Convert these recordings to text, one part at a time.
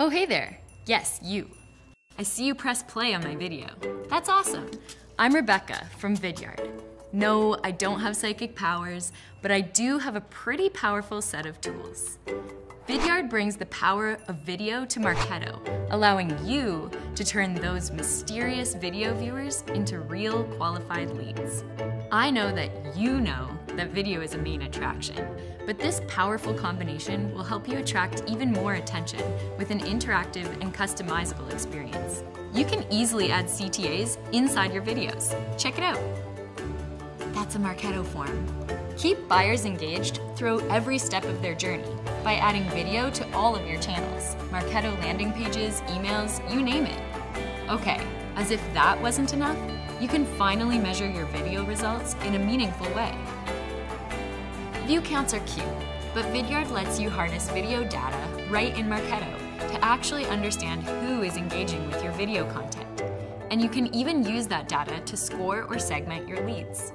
Oh, hey there. Yes, you. I see you press play on my video. That's awesome. I'm Rebecca from Vidyard. No, I don't have psychic powers, but I do have a pretty powerful set of tools. Vidyard brings the power of video to Marketo, allowing you to turn those mysterious video viewers into real qualified leads. I know that you know that video is a main attraction, but this powerful combination will help you attract even more attention with an interactive and customizable experience. You can easily add CTAs inside your videos. Check it out. That's a Marketo form. Keep buyers engaged throughout every step of their journey by adding video to all of your channels, Marketo landing pages, emails, you name it. Okay, as if that wasn't enough, you can finally measure your video results in a meaningful way. View counts are cute, but Vidyard lets you harness video data right in Marketo to actually understand who is engaging with your video content. And you can even use that data to score or segment your leads.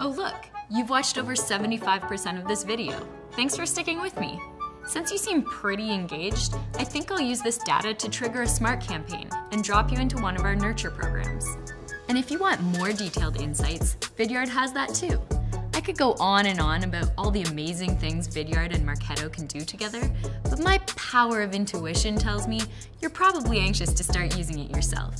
Oh look, you've watched over 75% of this video. Thanks for sticking with me. Since you seem pretty engaged, I think I'll use this data to trigger a smart campaign and drop you into one of our nurture programs. And if you want more detailed insights, Vidyard has that too. Could go on and on about all the amazing things Vidyard and Marketo can do together, but my power of intuition tells me you're probably anxious to start using it yourself.